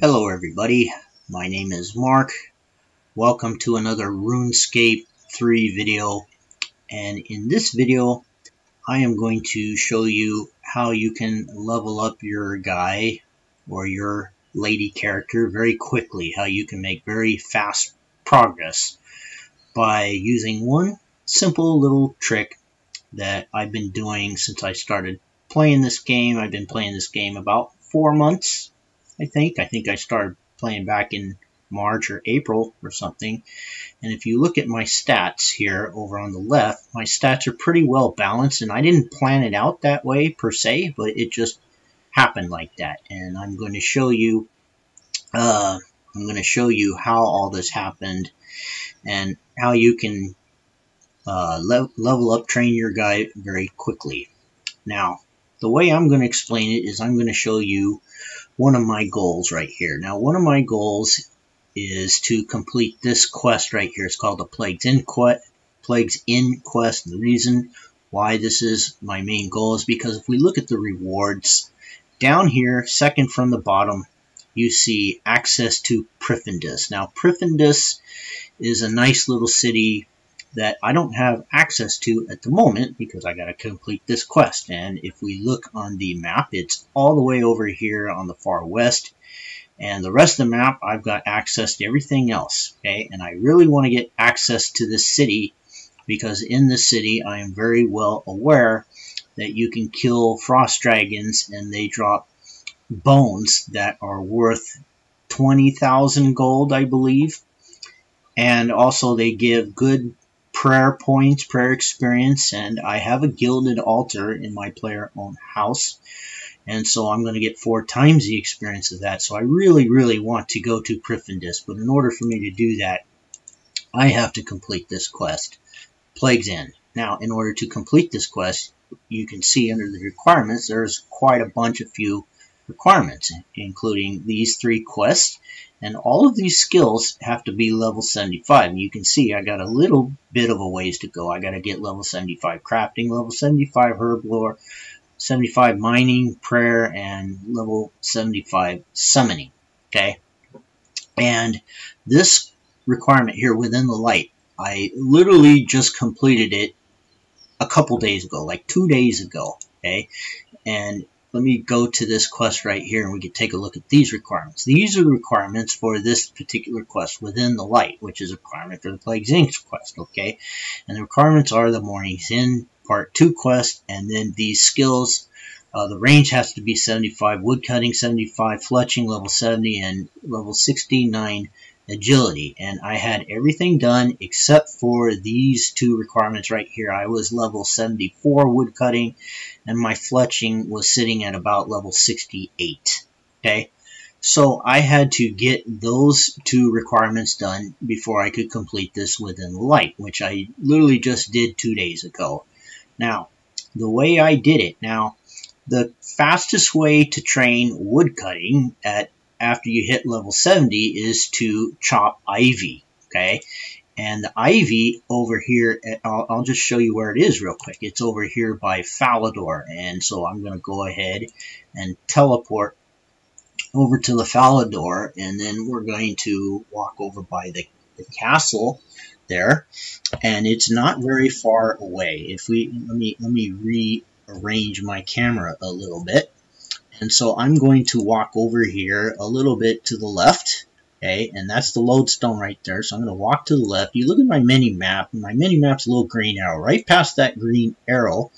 Hello everybody, my name is Mark. Welcome to another RuneScape 3 video. And in this video, I am going to show you how you can level up your guy or your lady character very quickly. How you can make very fast progress by using one simple little trick that I've been doing since I started playing this game. I've been playing this game about four months I think. I think I started playing back in March or April or something. And if you look at my stats here over on the left, my stats are pretty well balanced. And I didn't plan it out that way per se, but it just happened like that. And I'm going to show you, uh, I'm going to show you how all this happened and how you can uh, le level up, train your guy very quickly. Now, the way I'm going to explain it is I'm going to show you one of my goals right here. Now, one of my goals is to complete this quest right here. It's called the Plague's End Quest. Plague's End Quest. And the reason why this is my main goal is because if we look at the rewards, down here, second from the bottom, you see access to Prifddinas. Now, Prifddinas is a nice little city that I don't have access to at the moment because I got to complete this quest. And if we look on the map, it's all the way over here on the far west. And the rest of the map, I've got access to everything else. Okay, and I really want to get access to this city because in this city, I am very well aware that you can kill frost dragons and they drop bones that are worth 20,000 gold, I believe. And also they give good prayer points, prayer experience, and I have a gilded altar in my player owned house. And so I'm going to get four times the experience of that. So I really, really want to go to Prifddinas. But in order for me to do that, I have to complete this quest, Plague's End. Now, in order to complete this quest, you can see under the requirements, there's quite a bunch of few requirements, including these three quests and all of these skills have to be level 75. And you can see I got a little bit of a ways to go. I got to get level 75 crafting, level 75 herblore, 75 mining, prayer, and level 75 summoning. Okay. And this requirement here within the light, I literally just completed it a couple days ago, like two days ago. Okay. And let me go to this quest right here and we can take a look at these requirements. These are the requirements for this particular quest within the light, which is a requirement for the Plague's End quest, okay? And the requirements are the Mourning's End Part 2 quest, and then these skills, uh, the range has to be 75, woodcutting 75, fletching level 70, and level 69 agility and I had everything done except for these two requirements right here. I was level 74 woodcutting and my fletching was sitting at about level 68. Okay, so I had to get those two requirements done before I could complete this within light, which I literally just did two days ago. Now, the way I did it, now, the fastest way to train woodcutting at after you hit level 70 is to chop ivy, okay? And the ivy over here, eh, I'll, I'll, just show you where it is real quick. It's over here by Falador. And so I'm going to go ahead and teleport over to the Falador. And then we're going to walk over by the, the castle there. And it's not very far away. If we, let me, let me rearrange my camera a little bit. And so I'm going to walk over here a little bit to the left. Okay, and that's the lodestone right there. So I'm going to walk to the left. You look at my mini map, my mini map's a little green arrow. Right past that green arrow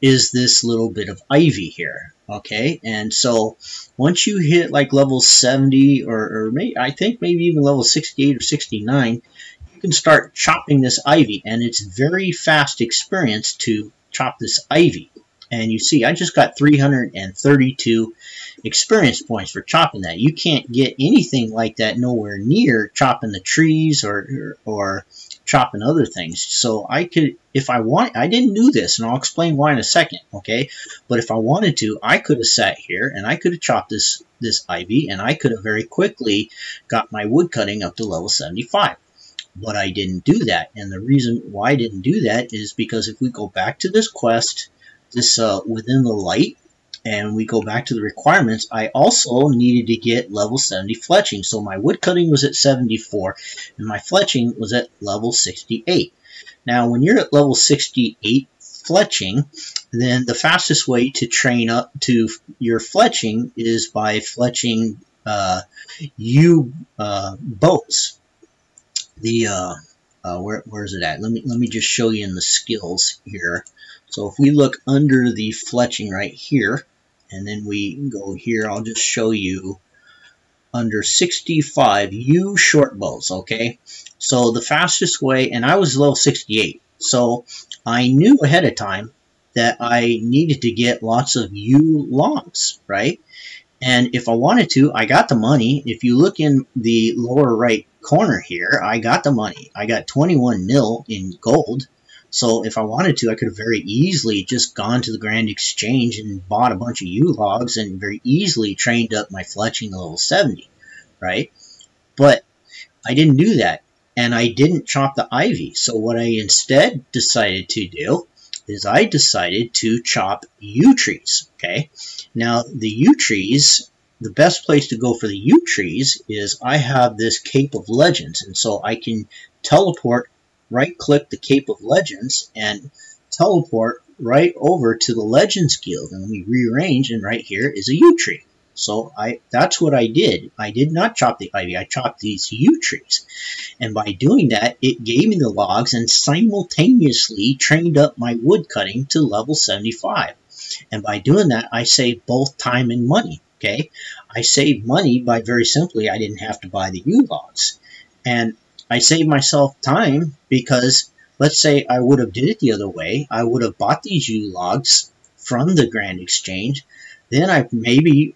is this little bit of ivy here. Okay, and so once you hit like level 70 or, or may, I think maybe even level 68 or 69, you can start chopping this ivy, and it's very fast experience to chop this ivy. And you see, I just got 332 experience points for chopping that. You can't get anything like that nowhere near chopping the trees or, or, chopping other things. So I could, if I want, I didn't do this, and I'll explain why in a second, okay? But if I wanted to, I could have sat here and I could have chopped this, this ivy, and I could have very quickly got my wood cutting up to level 75 but I didn't do that. And the reason why I didn't do that is because if we go back to this quest, this uh, within the light, and we go back to the requirements, I also needed to get level 70 fletching. So my wood cutting was at 74 and my fletching was at level 68. Now when you're at level 68 fletching, then the fastest way to train up to your fletching is by fletching uh, yew uh, bows. The uh, uh, where where is it at? Let me let me just show you in the skills here. So if we look under the fletching right here, and then we go here, I'll just show you under 65 yew short bows. Okay, so the fastest way, and I was level 68, so I knew ahead of time that I needed to get lots of yew longs, right? And if I wanted to, I got the money. If you look in the lower right corner here, I got the money. I got 21 mil in gold. So if I wanted to, I could have very easily just gone to the Grand Exchange and bought a bunch of Yew-Logs and very easily trained up my fletching to level 70, right? But I didn't do that, and I didn't chop the ivy. So what I instead decided to do is I decided to chop yew trees, okay? Now, the yew trees, the best place to go for the yew trees is I have this Cape of Legends, and so I can teleport, right-click the Cape of Legends, and teleport right over to the Legends Guild, and we rearrange, and right here is a yew tree. So I that's what I did. I did not chop the ivy. I chopped these yew trees. And by doing that, it gave me the logs and simultaneously trained up my wood cutting to level 75. And by doing that, I saved both time and money. Okay, I saved money by very simply, I didn't have to buy the yew logs. And I saved myself time because let's say I would have did it the other way. I would have bought these yew-logs from the Grand Exchange. Then I maybe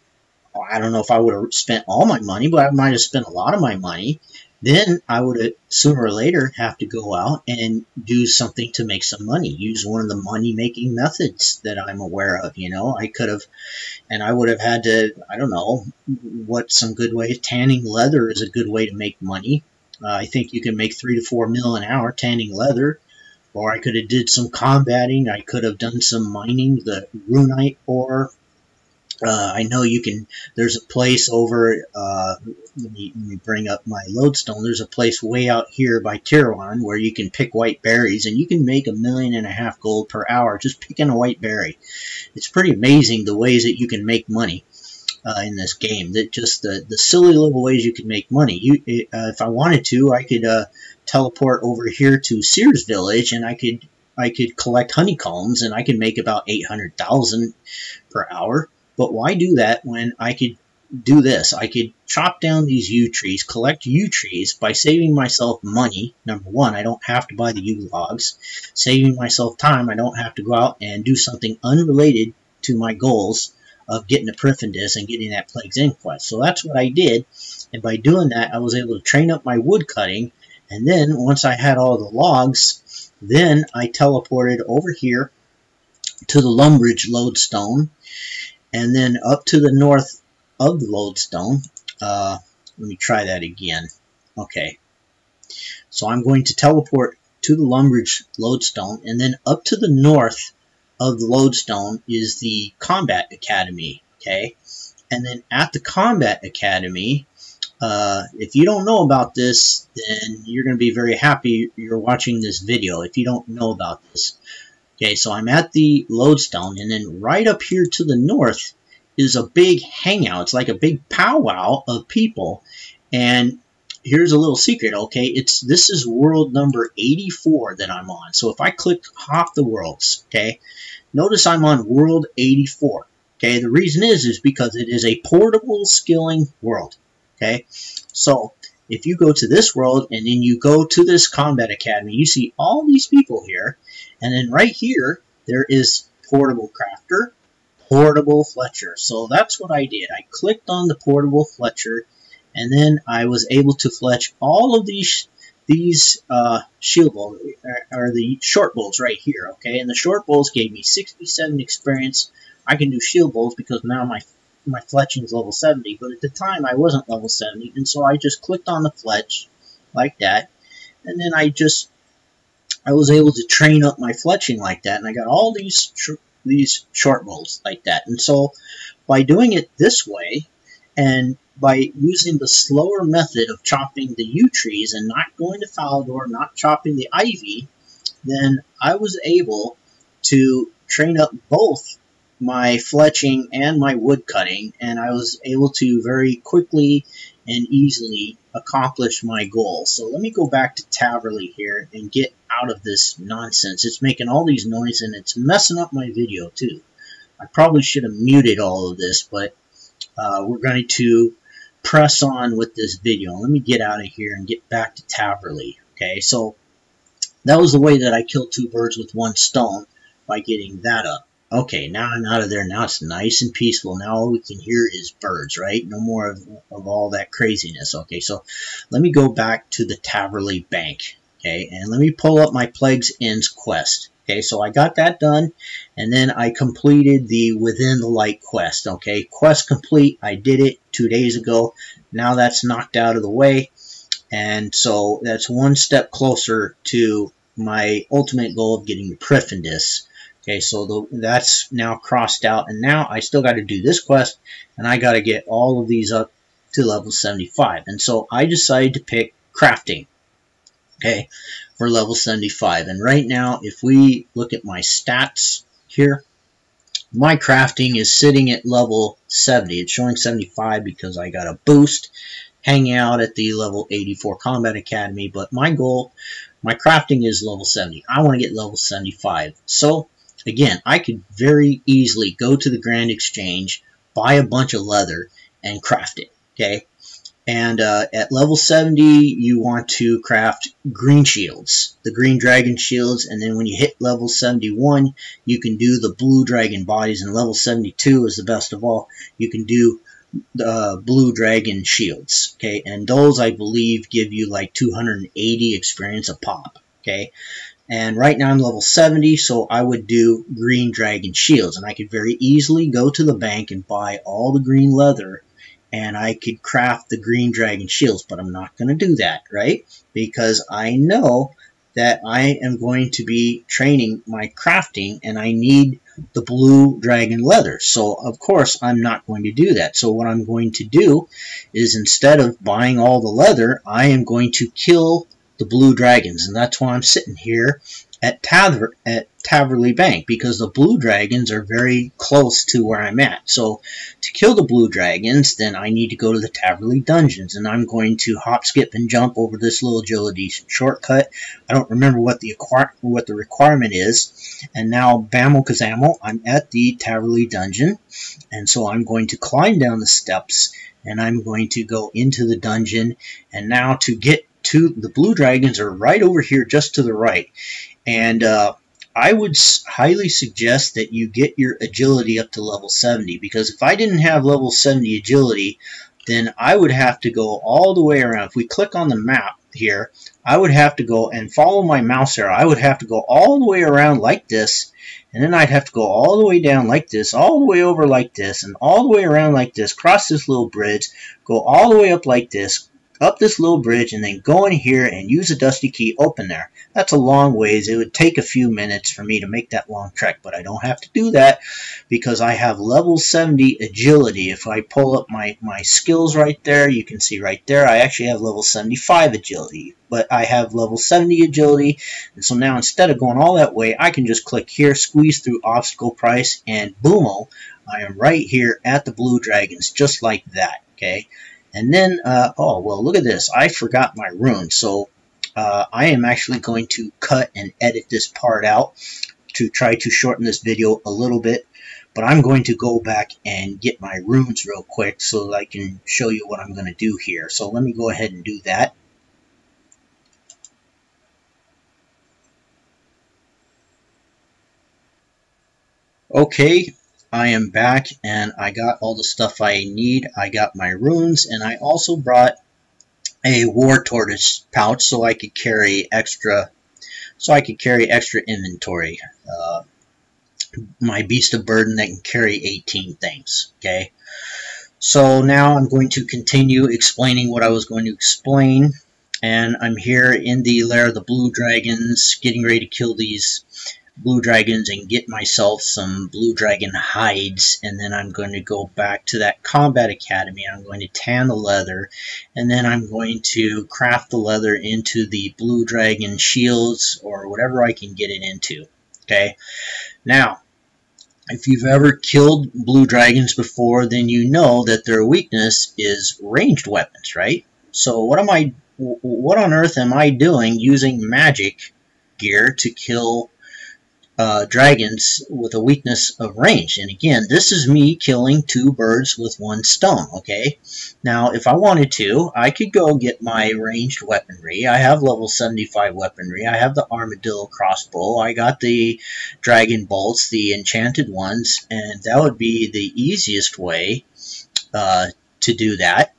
I don't know if I would have spent all my money, but I might have spent a lot of my money. Then I would sooner or later have to go out and do something to make some money. Use one of the money making methods that I'm aware of. You know, I could have, and I would have had to. I don't know what some good way. Tanning leather is a good way to make money. Uh, I think you can make three to four mil an hour tanning leather. Or I could have did some combating. I could have done some mining, the runite ore uh, I know you can. There's a place over. Uh, let, me, let me bring up my lodestone. There's a place way out here by Tirannwn where you can pick white berries, and you can make a million and a half gold per hour just picking a white berry. It's pretty amazing the ways that you can make money uh, in this game. That just the the silly little ways you can make money. You, uh, if I wanted to, I could uh, teleport over here to Seers Village, and I could I could collect honeycombs, and I could make about eight hundred thousand per hour but why do that when I could do this? I could chop down these yew trees, collect yew trees by saving myself money. Number one, I don't have to buy the yew logs. Saving myself time, I don't have to go out and do something unrelated to my goals of getting a Prifddinas and getting that Plague's End quest. So that's what I did, and by doing that, I was able to train up my wood cutting, and then once I had all the logs, then I teleported over here to the Lumbridge lodestone, and then up to the north of the lodestone, uh, let me try that again. Okay, so I'm going to teleport to the Lumbridge lodestone, and then up to the north of the lodestone is the Combat Academy. Okay, and then at the Combat Academy, uh, if you don't know about this, then you're going to be very happy you're watching this video if you don't know about this. Okay, so I'm at the lodestone, and then right up here to the north is a big hangout. It's like a big powwow of people. And here's a little secret, okay? It's This is world number 84 that I'm on. So if I click half the worlds, okay, notice I'm on world 84. Okay, the reason is, is because it is a portable skilling world. Okay, so if you go to this world and then you go to this combat academy, you see all these people here, and then right here, there is portable crafter, portable Fletcher. So that's what I did. I clicked on the portable Fletcher, and then I was able to fletch all of these these uh, shield bolts, or the short bolts right here, okay? And the short bolts gave me 67 experience. I can do shield bolts because now my my fletching is level 70, but at the time I wasn't level 70, and so I just clicked on the fletch like that, and then I just I was able to train up my fletching like that, and I got all these these short bows like that. And so by doing it this way, and by using the slower method of chopping the yew trees and not going to Falador, not chopping the ivy, then I was able to train up both my fletching and my wood cutting, and I was able to very quickly and easily accomplish my goal. So let me go back to Taverley here and get out of this nonsense. It's making all these noise and it's messing up my video too. I probably should have muted all of this, but uh, we're going to press on with this video. Let me get out of here and get back to Taverley. Okay, so that was the way that I killed two birds with one stone by getting that up. Okay, now I'm out of there. Now it's nice and peaceful. Now all we can hear is birds, right? No more of, of all that craziness. Okay, so let me go back to the Taverley Bank. Okay, and let me pull up my Plague's Ends quest. Okay, so I got that done, and then I completed the Within the Light quest. Okay, quest complete. I did it two days ago. Now that's knocked out of the way, and so that's one step closer to my ultimate goal of getting the Prifddinas. Okay, so the, that's now crossed out, and now I still got to do this quest, and I got to get all of these up to level 75. And so I decided to pick crafting, okay, for level 75. And right now, if we look at my stats here, my crafting is sitting at level 70. It's showing 75 because I got a boost hanging out at the level 84 Combat Academy, but my goal, my crafting is level 70. I want to get level 75. So Again, I could very easily go to the Grand Exchange, buy a bunch of leather, and craft it. Okay, and uh, at level 70, you want to craft green shields, the green dragon shields, and then when you hit level 71, you can do the blue dragon bodies, and level 72 is the best of all. You can do the uh, blue dragon shields, okay, and those I believe give you like 280 experience a pop, okay. And right now I'm level 70, so I would do green dragon shields. And I could very easily go to the bank and buy all the green leather and I could craft the green dragon shields. But I'm not going to do that, right? Because I know that I am going to be training my crafting and I need the blue dragon leather. So of course I'm not going to do that. So what I'm going to do is instead of buying all the leather, I am going to kill the Blue Dragons, and that's why I'm sitting here at, Taver at Taverley Bank because the Blue Dragons are very close to where I'm at. So to kill the Blue Dragons, then I need to go to the Taverley Dungeons, and I'm going to hop, skip, and jump over this little agility shortcut. I don't remember what the what the requirement is, and now bammo kazamo, I'm at the Taverley Dungeon, and so I'm going to climb down the steps and I'm going to go into the dungeon and now to get to the blue dragons are right over here just to the right. And uh, I would highly suggest that you get your agility up to level 70 because if I didn't have level 70 agility, then I would have to go all the way around. If we click on the map here, I would have to go and follow my mouse arrow. I would have to go all the way around like this, and then I'd have to go all the way down like this, all the way over like this, and all the way around like this, cross this little bridge, go all the way up like this, up this little bridge and then go in here and use a dusty key open there. That's a long ways. It would take a few minutes for me to make that long trek, but I don't have to do that because I have level 70 agility. If I pull up my, my skills right there, you can see right there, I actually have level 75 agility, but I have level 70 agility, and so now instead of going all that way, I can just click here, squeeze through obstacle price, and boomo, I am right here at the Blue Dragons, just like that, okay? And then, uh, oh, well, look at this. I forgot my rune. So uh, I am actually going to cut and edit this part out to try to shorten this video a little bit. But I'm going to go back and get my runes real quick so that I can show you what I'm going to do here. So let me go ahead and do that. Okay, I am back and I got all the stuff I need. I got my runes and I also brought a war tortoise pouch so I could carry extra so I could carry extra inventory. Uh, my beast of burden that can carry 18 things. Okay. So now I'm going to continue explaining what I was going to explain. And I'm here in the lair of the blue dragons, getting ready to kill these blue dragons and get myself some blue dragon hides and then I'm going to go back to that combat academy. I'm going to tan the leather and then I'm going to craft the leather into the blue dragon shields or whatever I can get it into okay? Now if you've ever killed blue dragons before then you know that their weakness is ranged weapons right? So what am I what on earth am I doing using magic gear to kill uh, dragons with a weakness of range. And again, this is me killing two birds with one stone, okay? Now, if I wanted to, I could go get my ranged weaponry. I have level 75 weaponry. I have the armadillo crossbow. I got the dragon bolts, the enchanted ones, and that would be the easiest way uh, to do that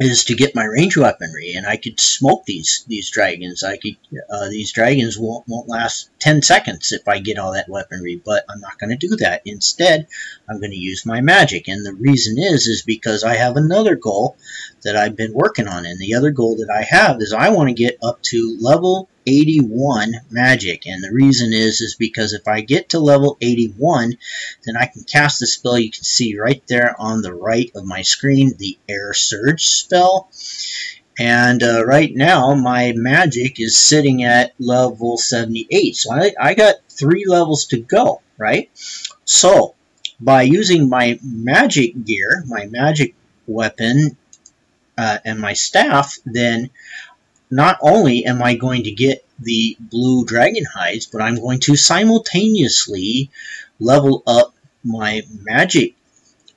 is to get my range weaponry, and I could smoke these these dragons. I could uh, these dragons won't won't last ten seconds if I get all that weaponry, but I'm not going to do that. Instead, I'm going to use my magic, and the reason is is because I have another goal that I've been working on, and the other goal that I have is I want to get up to level 81 magic. And the reason is is because if I get to level 81 then I can cast the spell you can see right there on the right of my screen the air surge spell. And uh, right now my magic is sitting at level 78 so I, I got three levels to go right? So by using my magic gear my magic weapon uh, and my staff then not only am I going to get the blue dragon hides, but I'm going to simultaneously level up my magic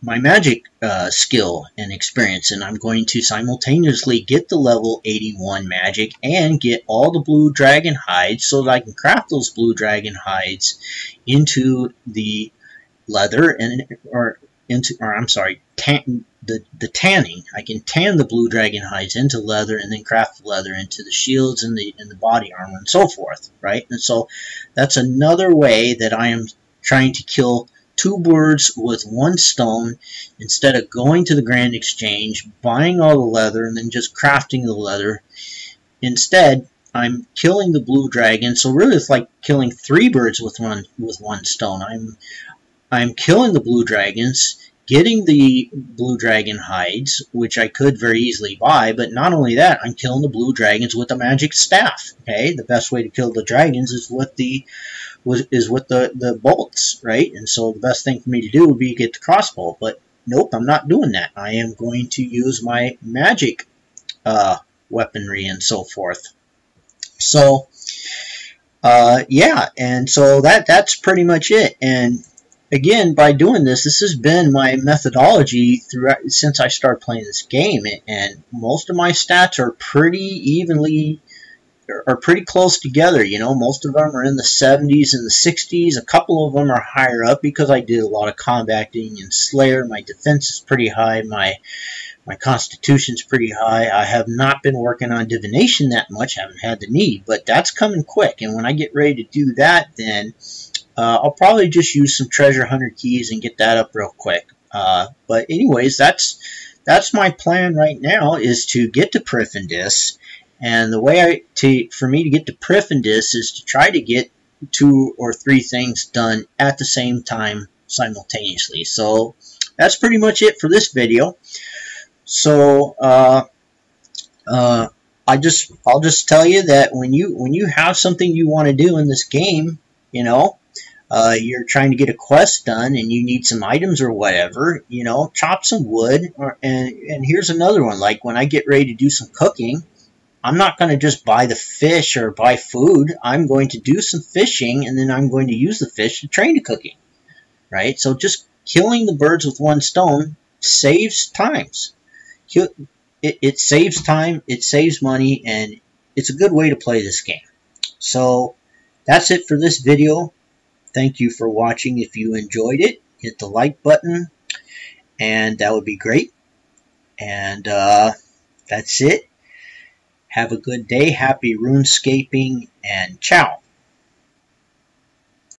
my magic uh, skill and experience. And I'm going to simultaneously get the level 81 magic and get all the blue dragon hides so that I can craft those blue dragon hides into the leather and or into or I'm sorry tan, the, the tanning. I can tan the blue dragon hides into leather and then craft the leather into the shields and the, and the body armor and so forth, right? And so that's another way that I am trying to kill two birds with one stone instead of going to the Grand Exchange, buying all the leather, and then just crafting the leather. Instead, I'm killing the blue dragon, so really it's like killing three birds with one with one stone. I'm I'm killing the blue dragons getting the blue dragon hides, which I could very easily buy, but not only that, I'm killing the blue dragons with a magic staff. Okay, the best way to kill the dragons is with the is with the the bolts, right? And so the best thing for me to do would be get the crossbow, but nope, I'm not doing that. I am going to use my magic uh, weaponry and so forth. So. Uh, yeah, and so that that's pretty much it. And again, by doing this, this has been my methodology throughout since I started playing this game, and most of my stats are pretty evenly are pretty close together. You know, most of them are in the 70s and the 60s. A couple of them are higher up because I did a lot of combating in Slayer. My defense is pretty high. My my constitution's pretty high. I have not been working on divination that much. I haven't had the need, but that's coming quick. And when I get ready to do that, then uh, I'll probably just use some treasure hunter keys and get that up real quick. Uh, but anyways, that's that's my plan right now is to get to Prifddinas. And the way I to for me to get to Prifddinas is to try to get two or three things done at the same time simultaneously. So that's pretty much it for this video. So uh, uh, I just I'll just tell you that when you when you have something you want to do in this game, you know, uh, you're trying to get a quest done and you need some items or whatever, you know, chop some wood. Or, and, and here's another one. Like when I get ready to do some cooking, I'm not going to just buy the fish or buy food. I'm going to do some fishing and then I'm going to use the fish to train to cooking. Right? So just killing the birds with one stone saves times. It, it saves time, it saves money, and it's a good way to play this game. So that's it for this video. Thank you for watching. If you enjoyed it, hit the like button, and that would be great. And uh, that's it. Have a good day. Happy runescaping, and ciao.